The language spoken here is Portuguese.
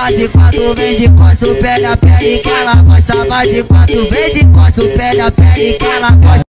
Vai de quatro, vem de costa, o pé da pele que ela gosta. Vai de quatro, vem de costa, o pé da pele que ela gosta.